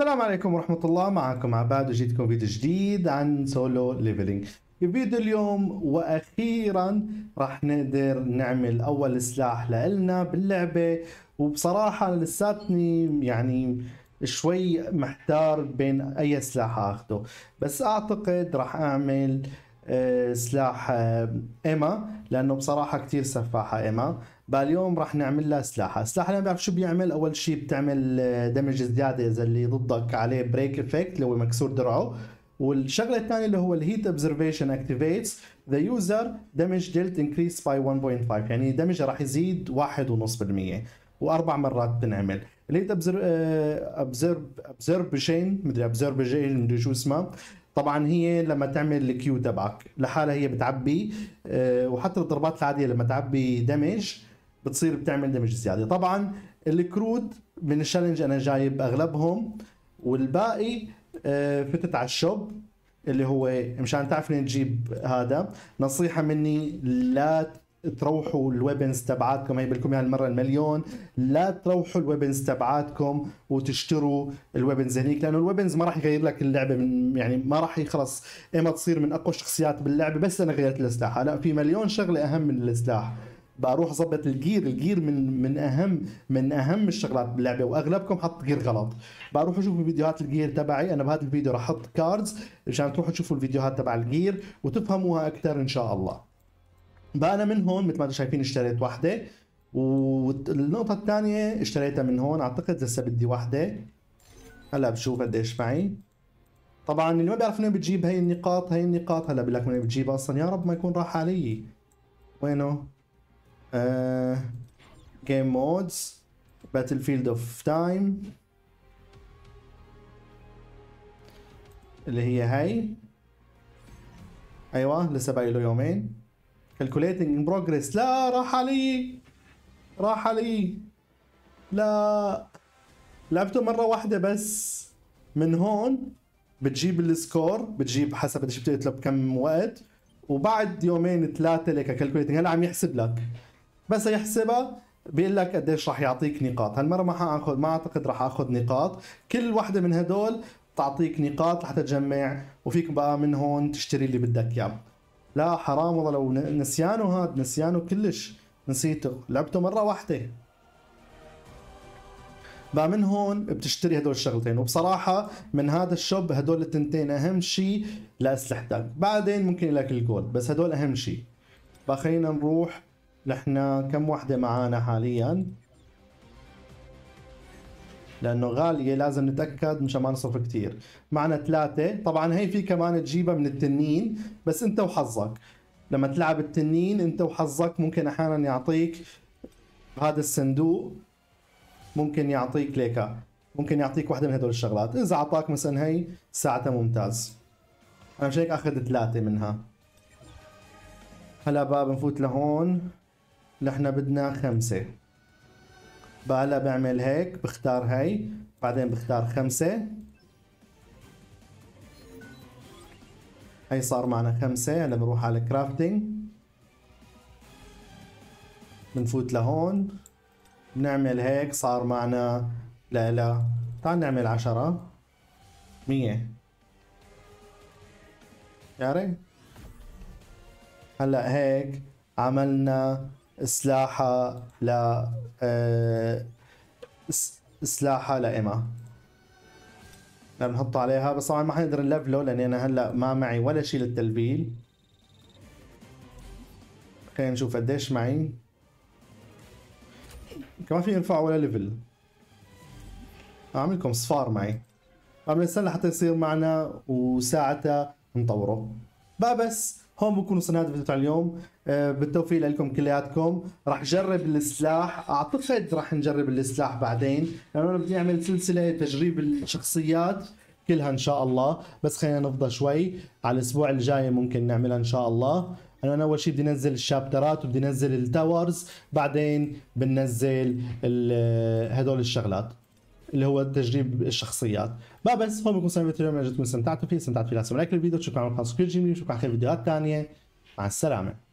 السلام عليكم ورحمة الله. معكم عباد وجيتكم فيديو جديد عن Solo Leveling في فيديو اليوم وأخيرا راح نقدر نعمل أول سلاح لنا باللعبة. وبصراحة لساتني يعني شوي محتار بين أي سلاح اخذه بس أعتقد راح أعمل آه، سلاح آه، إيما لأنه بصراحة كتير سفاحة إيما. باليوم راح نعمل لها سلاحها السلاح اللي بعرف شو بيعمل. أول شيء بتعمل damage زياده إذا اللي ضدك عليه break effect اللي هو مكسور درعه. والشغلة الثانية اللي هو ال heat absorption activates the user damage dealt increase by 1.5 يعني damage ه راح يزيد 1.5% وأربع مرات بتنعمل ال heat absorb absorption مدري absorption مدري شو اسمها طبعا هي لما تعمل ال Q تبعك. لحالها هي بتعبي أه وحتى الضربات العادية لما تعبي damage بتصير بتعمل damage زيادة. طبعا الكروت من ال challenge أنا جايب أغلبهم والباقي آه، فتت على ال shop اللي هو مشان تعرف تجيب هذا. نصيحة مني لا تروحوا ال weapons تبعاتكم هي لكم هالمره المليون. لا تروحوا ال weapons تبعاتكم وتشتروا ال weapons هنيك لأنه ال weapons ما راح يغير لك اللعبة من يعني ما راح خلص إيما تصير من أقوى الشخصيات باللعبة بس أنا غيرت الأسلحة. لا في مليون شغلة أهم من السلاح بروح ظبط ال gear. ال gear من من أهم من أهم الشغلات باللعبة وأغلبكم حط gear غلط. بروحوا شوفوا فيديوهات ال gear تبعي. أنا بهذا الفيديو راح أحط cards مشان تروحوا تشوفوا الفيديوهات تبع ال gear وتفهموها أكثر إن شاء الله. بقى أنا من هون مثل ما أنتم شايفين اشتريت واحدة. والنقطة الثانية اشتريتها من هون. أعتقد لسه بدي واحدة. هلا بشوف قديش معي. طبعا اللي ما بيعرف منين بتجيب هي النقاط هي النقاط. هلا بقول لك منين بتجيبها أصلا. يا رب ما يكون راح علي. وينه؟ game modes Battlefield of Time اللي هي هاي. أيوه لسه باقي له يومين. calculating progress لا راح علي. راح علي. لا. لعبته مرة واحدة بس. من هون بتجيب ال score بتجيب حسب قديش بتطلب كم وقت. وبعد يومين ثلاثة لك calculating هلا عم يحسب لك. بس يحسبها بيقول لك قديش راح يعطيك نقاط. هالمرة ما حاخذ ما أعتقد راح آخذ نقاط. كل وحدة من هدول تعطيك نقاط لحتى تجمع وفيك بقى من هون تشتري اللي بدك إياه. لا حرام والله لو نسيانه هاد نسيانه كلش. نسيته. لعبته مرة واحدة. بقى من هون بتشتري هدول الشغلتين. وبصراحة من هذا ال shop هدول التنتين أهم شيء لأسلحتك. بعدين ممكن لك الجول بس هدول أهم شيء بقى خلينا نروح نحن كم وحدة معانا حاليا؟ لأنه غالية لازم نتأكد مشان ما نصرف كثير معنا ثلاثة. طبعا هي في كمان تجيبها من التنين بس أنت وحظك. لما تلعب التنين أنت وحظك ممكن أحيانا يعطيك هذا الصندوق ممكن يعطيك ليكا. ممكن يعطيك واحدة من هدول الشغلات. إذا أعطاك مثلا هي ساعتها ممتاز. أنا مش هيك اخذ ثلاثة منها. هلا بقى بنفوت لهون. نحن بدنا خمسة. بقى بعمل هيك بختار هاي بعدين بختار خمسة. هي صار معنا خمسة هلا بنروح على كرافتنج بنفوت لهون. بنعمل هيك صار معنا لا لا تعال نعمل عشرة. مية. يا ريت. هلأ هيك عملنا سلاحة ل آه، سلاحة لإما بنحطه عليها بس طبعا ما حنقدر نلفله لأني أنا هلأ ما معي ولا شيء للتلفيل. خلينا نشوف قديش معي. كمان في ينفع ولا ليفل؟ أعمل لكم صفار معي. عم نستنى حتى يصير معنا وساعتها نطوره. بقى بس هون بكون وصلنا الفيديو تاع اليوم. آه، بالتوفيق لكم كلياتكم. راح جرب السلاح. اعتقد راح نجرب السلاح بعدين. لأنه أنا بدي أعمل سلسلة تجريب الشخصيات كلها إن شاء الله. بس خلينا نفضى شوي. على الأسبوع الجاي ممكن نعملها إن شاء الله. أنا أول شيء بدي أنزل ال chapter ات وبدي أنزل ال towers. بعدين بنزل هدول الشغلات. اللي هو تجريب الشخصيات. ما بس هون بكون سامي اليوم عجبتكم استمتعتوا فيه استمتعتوا فيه لا like للفيديو شكرا على القناه شكرا على خير فيديوهات ثانية مع السلامة.